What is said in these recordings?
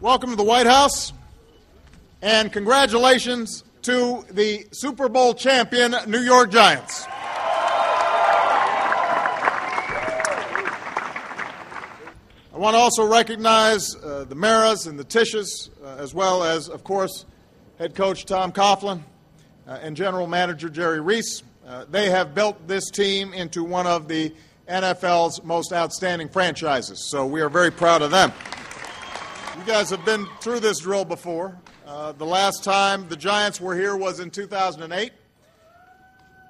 welcome to the White House, and congratulations to the Super Bowl champion New York Giants. I want to also recognize uh, the Maras and the Tisches, uh, as well as, of course, head coach Tom Coughlin uh, and general manager Jerry Reese. Uh, they have built this team into one of the NFL's most outstanding franchises, so we are very proud of them. You guys have been through this drill before. Uh, the last time the Giants were here was in 2008.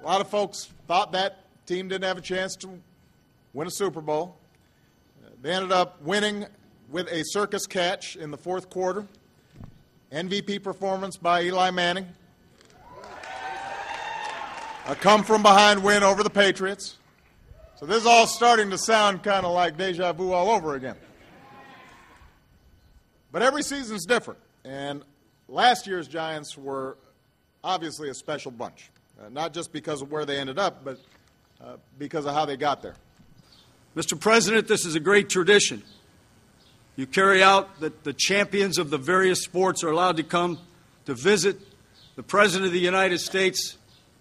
A lot of folks thought that team didn't have a chance to win a Super Bowl. Uh, they ended up winning with a circus catch in the fourth quarter. MVP performance by Eli Manning. A come from behind win over the Patriots. So this is all starting to sound kind of like deja vu all over again. But every season's different. And last year's Giants were obviously a special bunch, uh, not just because of where they ended up, but uh, because of how they got there. Mr. President, this is a great tradition. You carry out that the champions of the various sports are allowed to come to visit the President of the United States,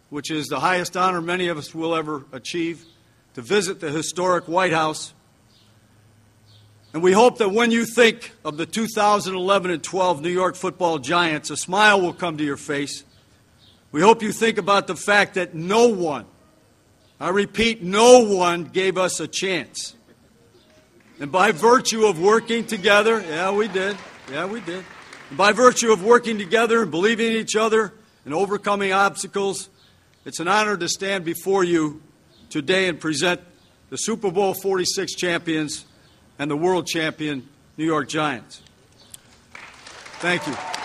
which is the highest honor many of us will ever achieve, to visit the historic White House. And we hope that when you think of the 2011 and 12 New York football giants, a smile will come to your face. We hope you think about the fact that no one, I repeat, no one gave us a chance. And by virtue of working together, yeah, we did. Yeah, we did. And by virtue of working together and believing in each other and overcoming obstacles, it's an honor to stand before you today and present the Super Bowl 46 champions and the world champion New York Giants. Thank you.